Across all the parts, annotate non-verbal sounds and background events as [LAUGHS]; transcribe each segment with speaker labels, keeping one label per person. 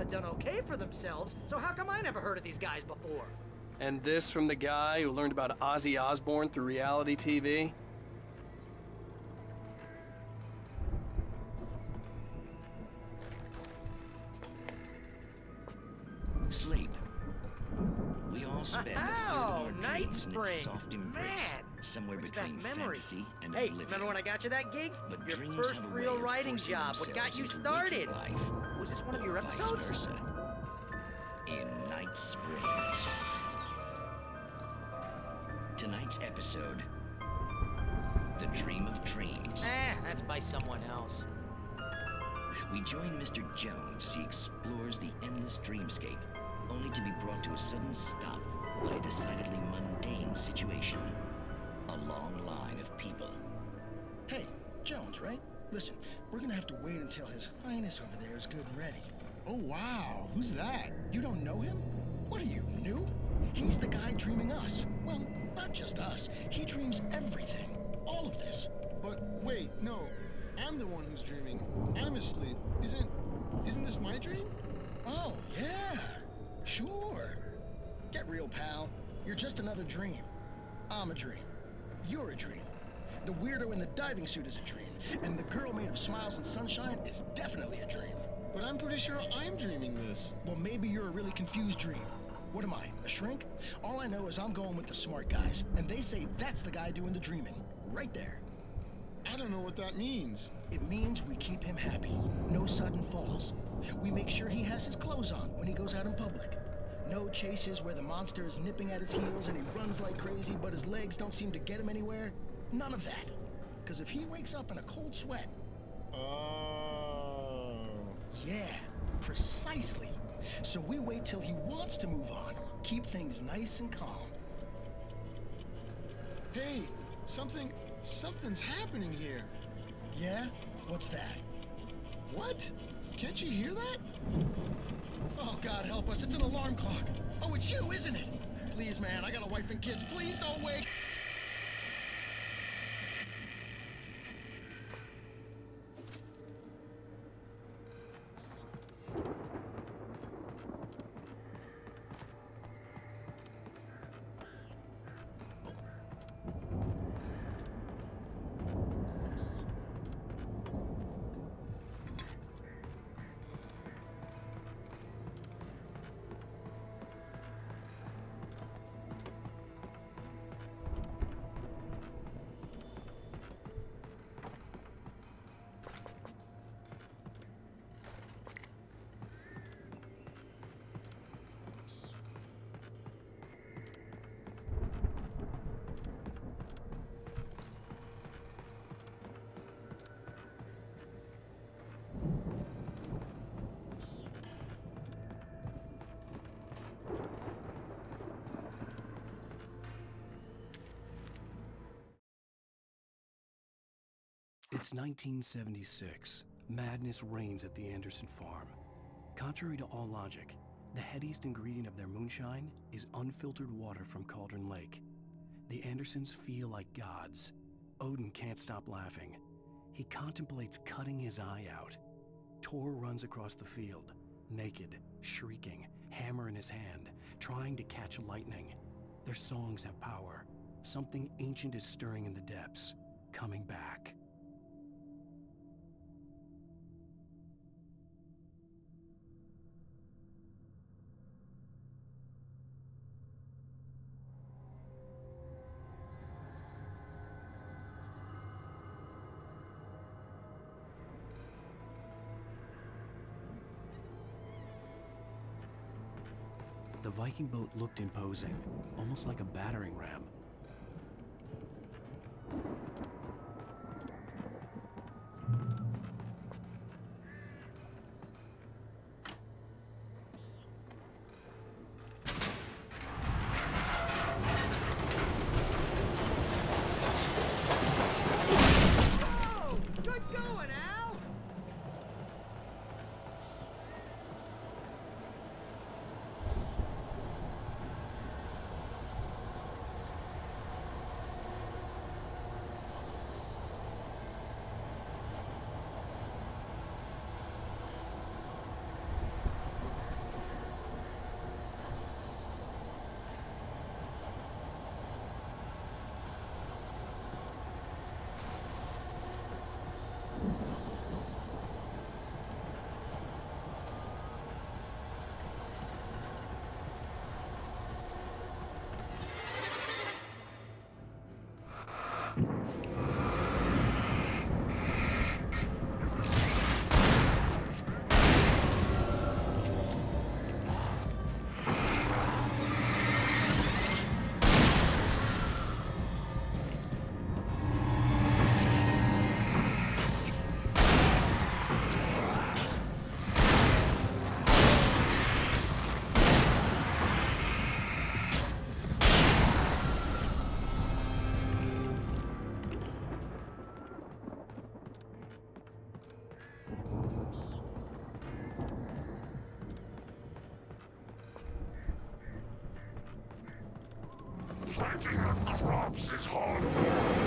Speaker 1: have done okay for themselves, so how come I never heard of these guys before?
Speaker 2: And this from the guy who learned about Ozzy Osbourne through reality TV?
Speaker 3: Sleep. We all spend a third of
Speaker 1: Oh,
Speaker 3: our
Speaker 1: Night
Speaker 3: dreams in its soft embrace,
Speaker 1: Man,
Speaker 3: somewhere
Speaker 1: brings
Speaker 3: between
Speaker 1: memories.
Speaker 3: fantasy and
Speaker 1: Hey,
Speaker 3: oblivion.
Speaker 1: remember when I got you that gig?
Speaker 3: But
Speaker 1: Your first
Speaker 3: have a way
Speaker 1: real writing job. What got you started? Was this one of your episodes?
Speaker 3: versa. In Night Springs. Tonight's episode, The Dream of Dreams.
Speaker 1: Eh, that's by someone else.
Speaker 3: We join Mr. Jones as he explores the endless dreamscape, only to be brought to a sudden stop by a decidedly mundane situation. A long line of people.
Speaker 4: Hey, Jones, right? Listen, we're gonna have to wait until His Highness over there is good and ready.
Speaker 5: Oh, wow. Who's that?
Speaker 4: You don't know him? What are you, new? He's the guy dreaming us. Well, not just us. He dreams everything. All of this.
Speaker 5: But wait, no. I'm the one who's dreaming. I'm asleep. Isn't isn't this my dream?
Speaker 4: Oh, yeah. Sure. Get real, pal. You're just another dream. I'm a dream. You're a dream. The weirdo in the diving suit is a dream. And the girl made of smiles and sunshine is definitely a dream.
Speaker 5: But I'm pretty sure I'm dreaming this.
Speaker 4: Well, maybe you're a really confused dream. What am I, a shrink? All I know is I'm going with the smart guys, and they say that's the guy doing the dreaming. Right there.
Speaker 5: I don't know what that means.
Speaker 4: It means we keep him happy. No sudden falls. We make sure he has his clothes on when he goes out in public. No chases where the monster is nipping at his heels and he runs like crazy, but his legs don't seem to get him anywhere. None of that. Because if he wakes up in a cold sweat,
Speaker 5: Oh.
Speaker 4: yeah, precisely. So we wait till he wants to move on. Keep things nice and calm.
Speaker 5: Hey, something something's happening here.
Speaker 4: Yeah? What's that?
Speaker 5: What? Can't you hear that?
Speaker 4: Oh, God help us. It's an alarm clock. Oh, it's you, isn't it? Please, man, I got a wife and kids. Please don't wake.
Speaker 6: It's 1976. Madness reigns at the Anderson farm. Contrary to all logic, the headiest ingredient of their moonshine is unfiltered water from Cauldron Lake. The Andersons feel like gods. Odin can't stop laughing. He contemplates cutting his eye out. Tor runs across the field, naked, shrieking, hammer in his hand, trying to catch lightning. Their songs have power. Something ancient is stirring in the depths, coming back. The Viking boat looked imposing, almost like a battering ram.
Speaker 7: Planting the crops is hard work.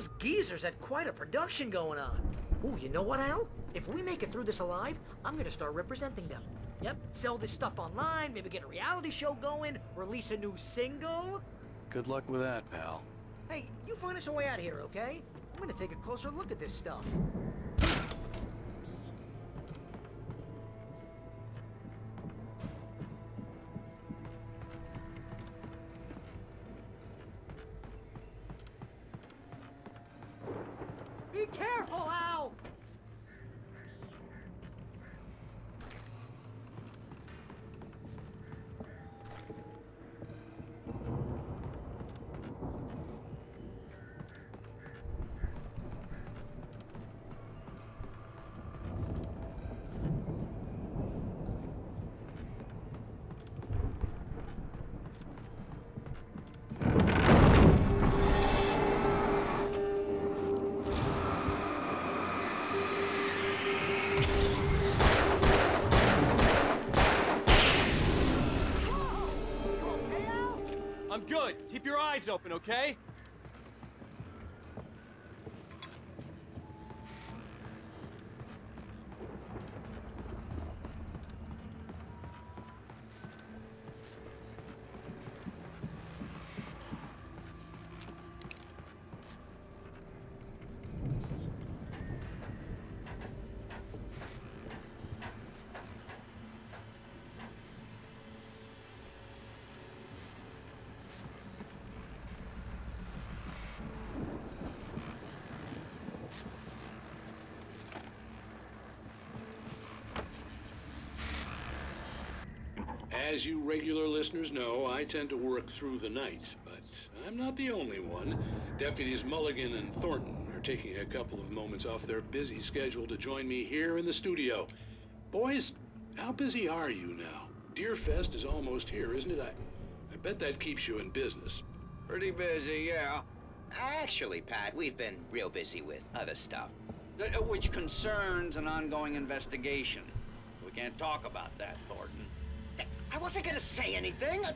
Speaker 1: Those geezers had quite a production going on. Ooh, you know what, Al? If we make it through this alive, I'm gonna start representing them. Yep, sell this stuff online, maybe get a reality show going, release a new single.
Speaker 2: Good luck with that, pal.
Speaker 1: Hey, you find us a way out of here, okay? I'm gonna take a closer look at this stuff.
Speaker 2: Good. Keep your eyes open, okay?
Speaker 8: As you regular listeners know, I tend to work through the night, but I'm not the only one. Deputies Mulligan and Thornton are taking a couple of moments off their busy schedule to join me here in the studio. Boys, how busy are you now? Deerfest is almost here, isn't it? I, I bet that keeps you in business.
Speaker 9: Pretty busy, yeah. Actually, Pat, we've been real busy with other stuff, uh, uh, which concerns an ongoing investigation. we can't talk about that, Thornton.
Speaker 10: I wasn't gonna say anything. I,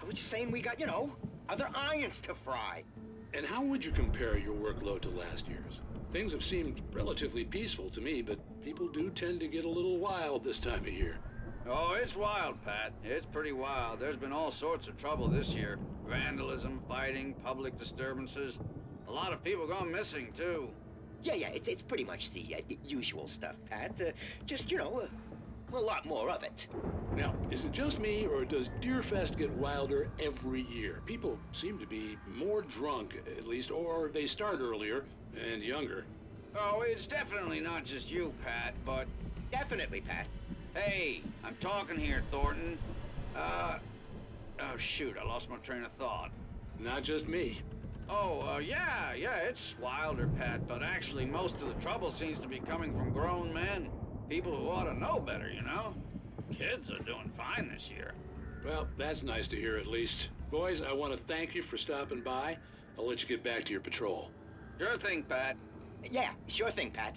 Speaker 10: I was just saying we got, you know, other irons to fry.
Speaker 8: And how would you compare your workload to last year's? Things have seemed relatively peaceful to me, but people do tend to get a little wild this time of year.
Speaker 9: Oh, it's wild, Pat. It's pretty wild. There's been all sorts of trouble this year. Vandalism, fighting, public disturbances. A lot of people gone missing, too.
Speaker 10: Yeah, yeah, it's, it's pretty much the uh, usual stuff, Pat. Uh, just, you know, uh, a lot more of it.
Speaker 8: Now, is it just me, or does Deerfest get wilder every year? People seem to be more drunk, at least, or they start earlier and younger.
Speaker 9: Oh, it's definitely not just you, Pat, but...
Speaker 10: Definitely, Pat.
Speaker 9: Hey, I'm talking here, Thornton. Uh... Oh, shoot, I lost my train of thought.
Speaker 8: Not just me.
Speaker 9: Oh, uh, yeah, yeah, it's wilder, Pat, but actually most of the trouble seems to be coming from grown men. People who ought to know better, you know? Kids are doing fine this year.
Speaker 8: Well, that's nice to hear at least. Boys, I want to thank you for stopping by. I'll let you get back to your patrol.
Speaker 9: Sure thing, Pat.
Speaker 10: Yeah, sure thing, Pat.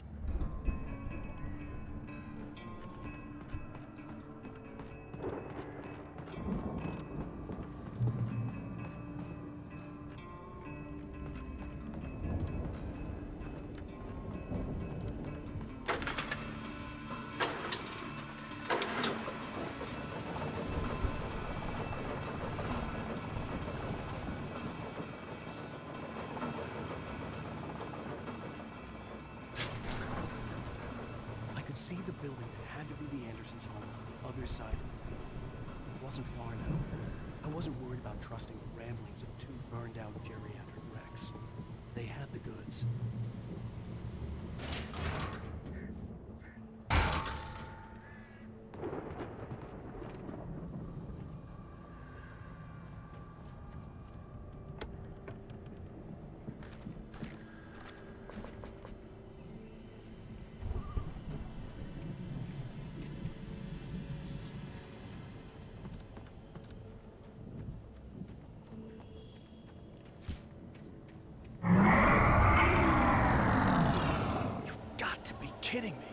Speaker 6: Could see the building that had to be the Andersons' home on the other side of the field. It wasn't far now. I wasn't worried about trusting the ramblings of two burned-out geriatric wrecks. They had the goods. You've got to be kidding me.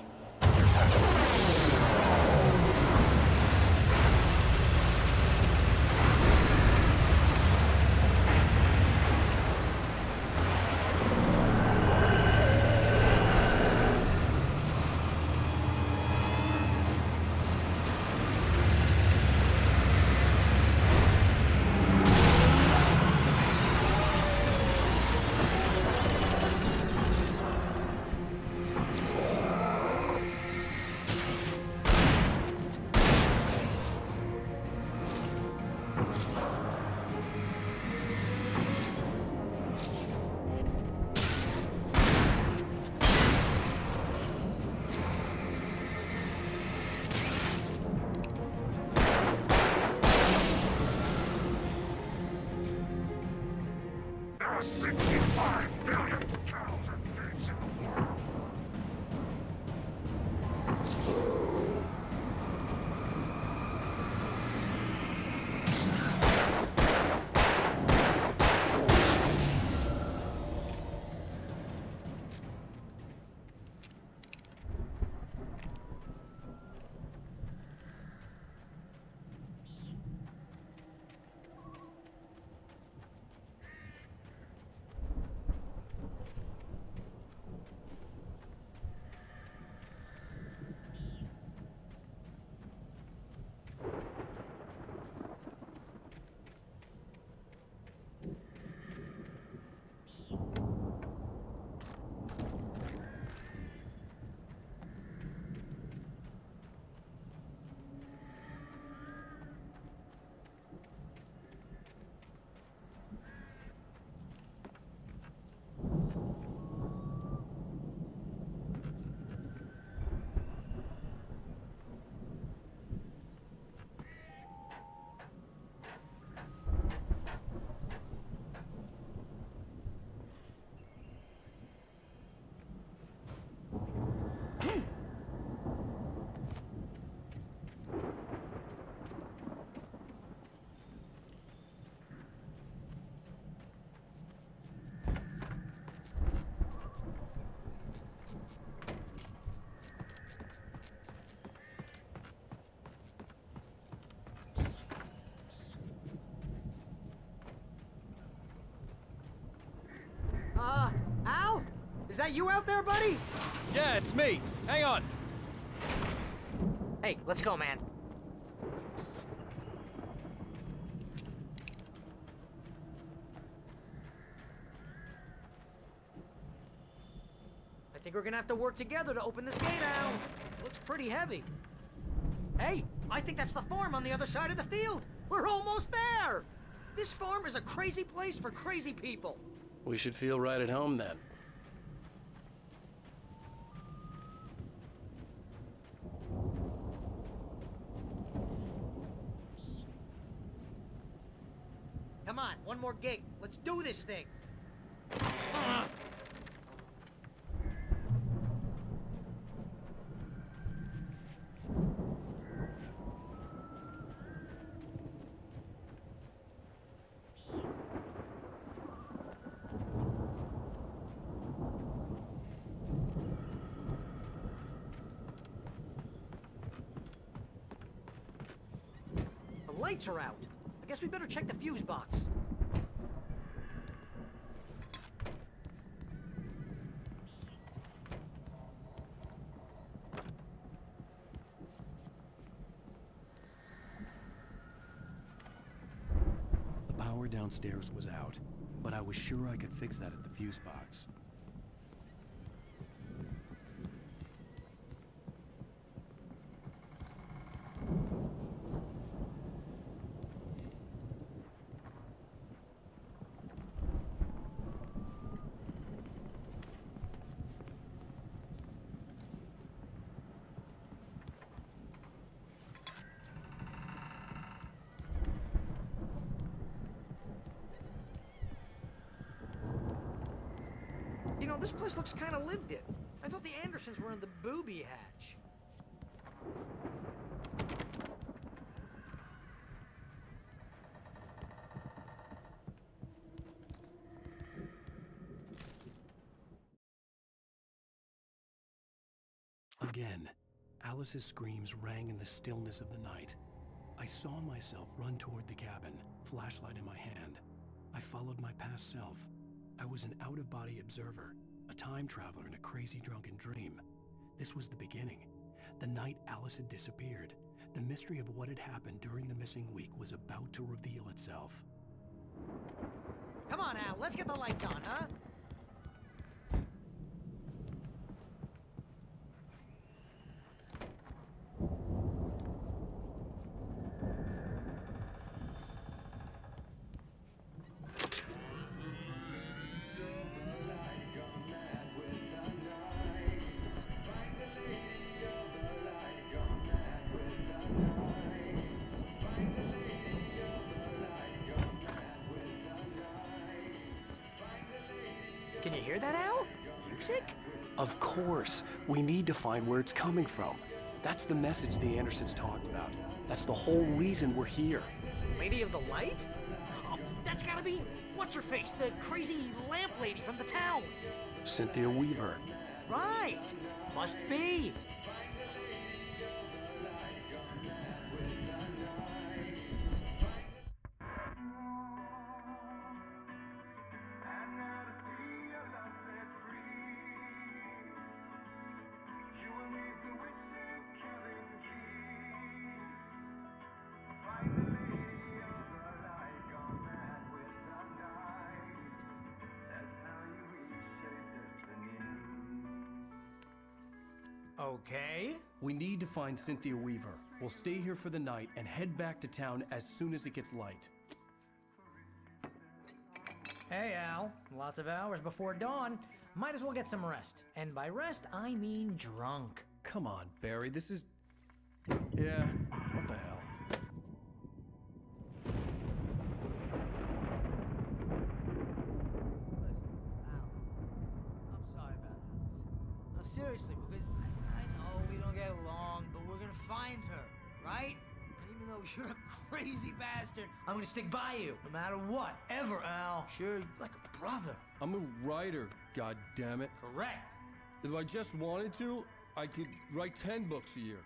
Speaker 1: Is that you out there, buddy?
Speaker 2: Yeah, it's me. Hang on.
Speaker 1: Hey, let's go, man. I think we're gonna have to work together to open this gate, Al. Looks pretty heavy. Hey, I think that's the farm on the other side of the field. We're almost there. This farm is a crazy place for crazy people.
Speaker 2: We should feel right at home then.
Speaker 1: Come on, one more gate. Let's do this thing. The lights are out. I guess we better check the fuse box.
Speaker 6: The power downstairs was out, but I was sure I could fix that at the fuse box.
Speaker 1: Place looks kind of lived in. I thought the Andersons were in the booby hatch.
Speaker 6: Again, Alice's screams rang in the stillness of the night. I saw myself run toward the cabin, flashlight in my hand. I followed my past self. I was an out of body observer, a time traveler in a crazy drunken dream. This was the beginning. The night Alice had disappeared. The mystery of what had happened during the missing week was about to reveal itself.
Speaker 1: Come on, Al, let's get the lights on, huh?
Speaker 6: We need to find where it's coming from. That's the message the Andersons talked about. That's the whole reason we're here.
Speaker 1: Lady of the Light? Oh, that's gotta be what's her face, the crazy lamp lady from the town.
Speaker 6: Cynthia Weaver.
Speaker 1: Right. Must be. Okay.
Speaker 6: We need to find Cynthia Weaver. We'll stay here for the night and head back to town as soon as it gets light.
Speaker 1: Hey, Al. Lots of hours before dawn. Might as well get some rest. And by rest, I mean drunk.
Speaker 6: Come on, Barry, this is. Yeah, [LAUGHS]
Speaker 1: you're a crazy bastard, I'm gonna stick by you, no matter what, ever, Al. Sure, like a brother.
Speaker 11: I'm a writer, god damn it.
Speaker 1: Correct.
Speaker 11: If I just wanted to, I could write 10 books a year.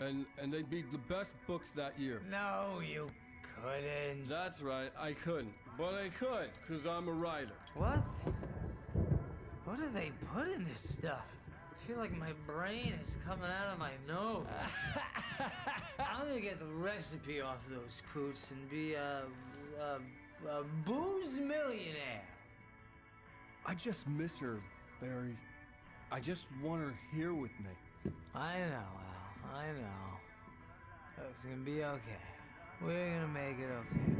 Speaker 11: And and they'd be the best books that year.
Speaker 1: No, you couldn't.
Speaker 11: That's right, I couldn't. But I could, because I'm a writer.
Speaker 1: What?
Speaker 12: What do they put in this stuff? I feel like my brain is coming out of my nose. [LAUGHS] I'm gonna get the recipe off those coots and be a, a, a booze millionaire.
Speaker 11: I just miss her, Barry. I just want her here with me.
Speaker 12: I know, Al. I know. It's gonna be okay. We're gonna make it okay.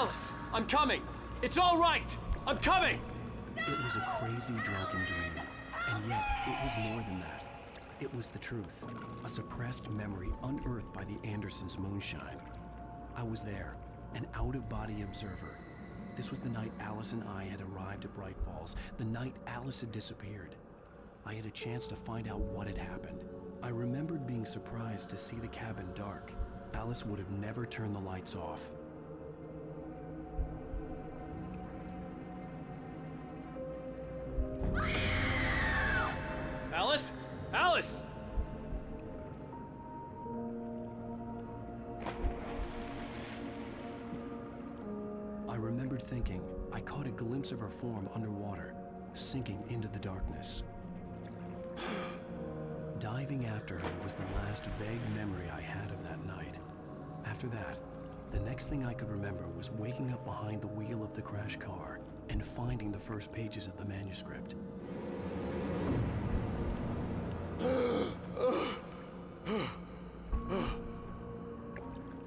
Speaker 2: Alice, I'm coming! It's all right! I'm coming!
Speaker 6: It was a crazy drunken dream, and yet it was more than that. It was the truth, a suppressed memory unearthed by the Andersons' moonshine. I was there, an out-of-body observer. This was the night Alice and I had arrived at Bright Falls, the night Alice had disappeared. I had a chance to find out what had happened. I remembered being surprised to see the cabin dark. Alice would have never turned the lights off. After that, the next thing I could remember was waking up behind the wheel of the crash car and finding the first pages of the manuscript.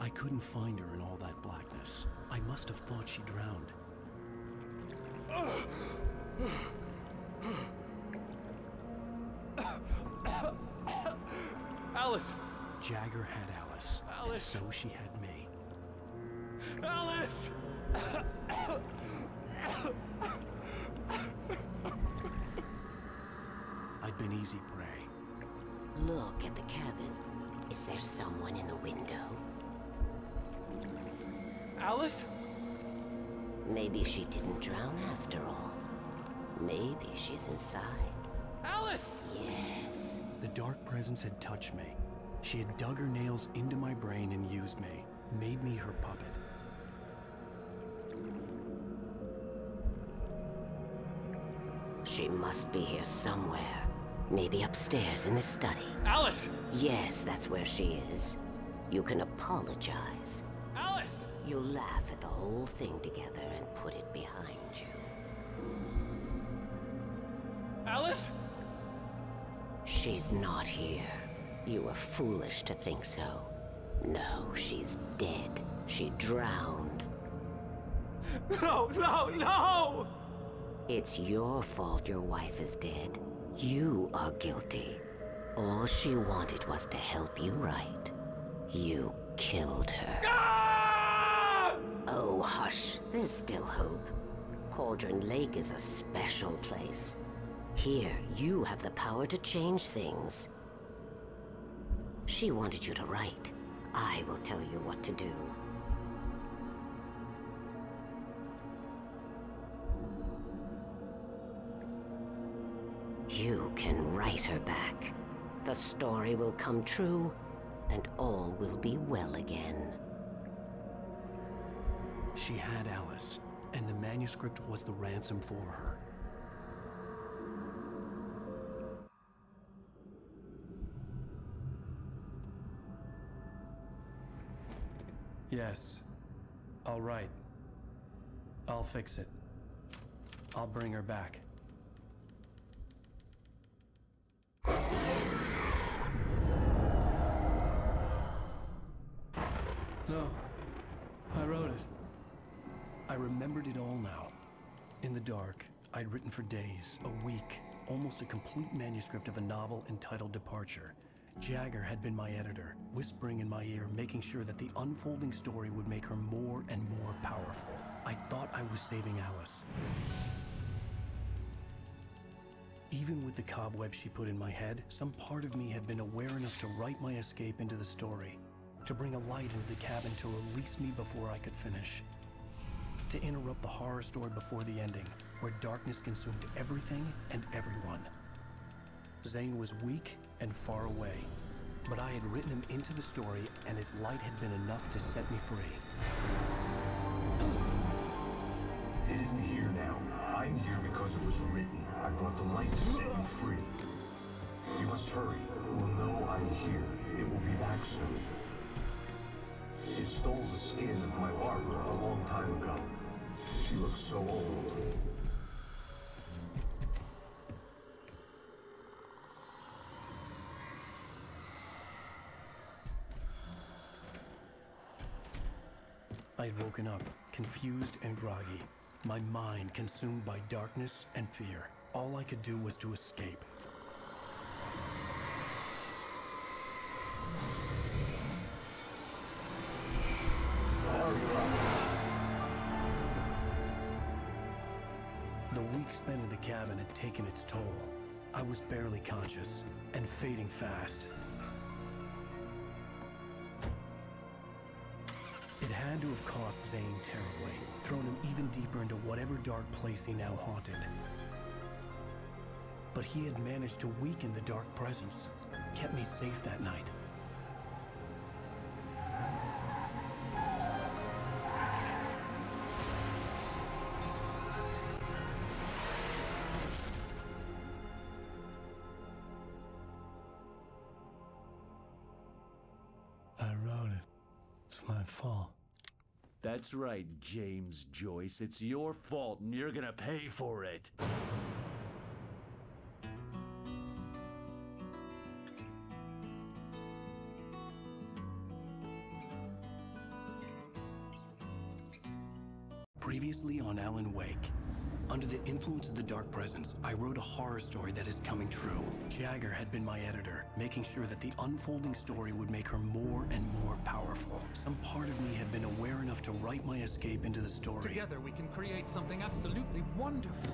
Speaker 6: I couldn't find her in all that blackness. I must have thought she drowned.
Speaker 2: Alice!
Speaker 6: Jagger had Alice,
Speaker 2: Alice.
Speaker 6: so she had me.
Speaker 2: Alice!
Speaker 6: I'd been easy prey.
Speaker 13: Look at the cabin. Is there someone in the window?
Speaker 2: Alice?
Speaker 13: Maybe she didn't drown after all. Maybe she's inside.
Speaker 2: Alice!
Speaker 13: Yes.
Speaker 6: The dark presence had touched me. She had dug her nails into my brain and used me, made me her puppet.
Speaker 13: She must be here somewhere. Maybe upstairs in the study.
Speaker 2: Alice!
Speaker 13: Yes, that's where she is. You can apologize.
Speaker 2: Alice!
Speaker 13: You'll laugh at the whole thing together and put it behind you.
Speaker 2: Alice?
Speaker 13: She's not here. You were foolish to think so. No, she's dead. She drowned.
Speaker 2: No, no, no!
Speaker 13: It's your fault your wife is dead. You are guilty. All she wanted was to help you right. You killed her. Oh, hush. There's still hope. Cauldron Lake is a special place. Here, you have the power to change things. She wanted you to write. I will tell you what to do. You can write her back. The story will come true, and all will be well again.
Speaker 6: She had Alice, and the manuscript was the ransom for her.
Speaker 2: Yes. All right. I'll fix it. I'll bring her back.
Speaker 11: No. I wrote it.
Speaker 6: I remembered it all now. In the dark, I'd written for days, a week, almost a complete manuscript of a novel entitled Departure. Jagger had been my editor, whispering in my ear, making sure that the unfolding story would make her more and more powerful. I thought I was saving Alice. Even with the cobwebs she put in my head, some part of me had been aware enough to write my escape into the story, to bring a light into the cabin to release me before I could finish, to interrupt the horror story before the ending, where darkness consumed everything and everyone. Zane was weak and far away, but I had written him into the story, and his light had been enough to set me free.
Speaker 7: It isn't here now. I'm here because it was written. I brought the light to set you free. You must hurry. It will know I'm here. It will be back soon. It stole the skin of my Barbara a long time ago. She looks so old.
Speaker 6: I had woken up, confused and groggy, my mind consumed by darkness and fear. All I could do was to escape. The week spent in the cabin had taken its toll. I was barely conscious and fading fast. Had to have cost Zane terribly, thrown him even deeper into whatever dark place he now haunted. But he had managed to weaken the dark presence, kept me safe that night.
Speaker 11: I wrote it. It's my fault.
Speaker 14: That's right, James Joyce. It's your fault, and you're gonna pay for it.
Speaker 6: Previously on Alan Wake. Under the influence of the dark presence, I wrote a horror story that is coming true. Jagger had been my editor, making sure that the unfolding story would make her more and more powerful. Some part of me had been aware enough to write my escape into the story.
Speaker 15: Together we can create something absolutely wonderful.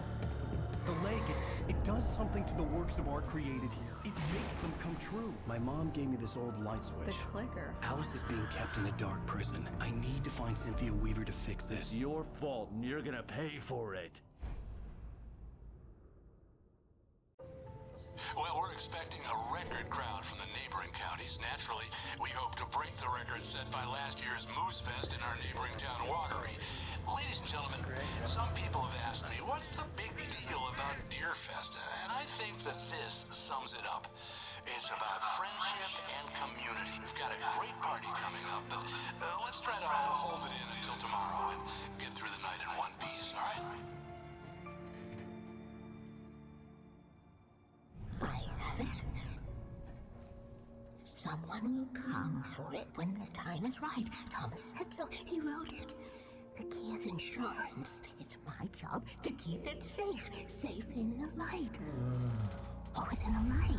Speaker 6: The lake, it, it does something to the works of art created here. It makes them come true. My mom gave me this old light switch.
Speaker 16: The clicker.
Speaker 6: Alice is being kept in a dark prison. I need to find Cynthia Weaver to fix this.
Speaker 14: It's your fault, and you're gonna pay for it.
Speaker 17: Well, we're expecting a record crowd from the neighboring counties. Naturally, we hope to break the record set by last year's Moose Fest in our neighboring town, Watery. Ladies and gentlemen, some people have asked me, what's the big deal about Deer Fest? And I think that this sums it up. It's about friendship and community. We've got a great party coming up, but uh, let's try to hold it in until tomorrow and get through the night in one piece, all right?
Speaker 18: Have it. Someone will come for it when the time is right. Thomas said so. He wrote it. The key is insurance. It's my job to keep it safe. Safe in the light. Always in the light.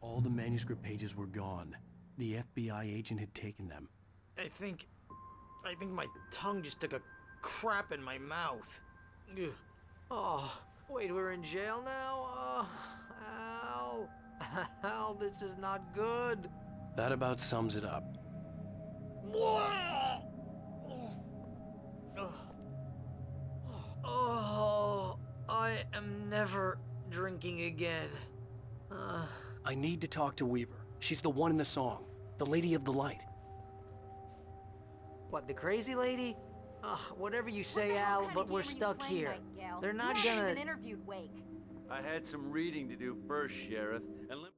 Speaker 6: All the manuscript pages were gone. The FBI agent had taken them.
Speaker 1: I think... I think my tongue just took a crap in my mouth. Ugh. Oh, wait, we're in jail now? Oh, Al. Al, [LAUGHS] this is not good.
Speaker 6: That about sums it up.
Speaker 1: Oh, I am never drinking again. Uh,
Speaker 6: I need to talk to Weaver. She's the one in the song. The Lady of the Light.
Speaker 1: What, the crazy lady? Ugh, whatever you say, Al, but we're stuck here. They're not
Speaker 16: you haven't
Speaker 1: gonna...
Speaker 16: even interviewed Wake.
Speaker 14: I had some reading to do first, Sheriff, and let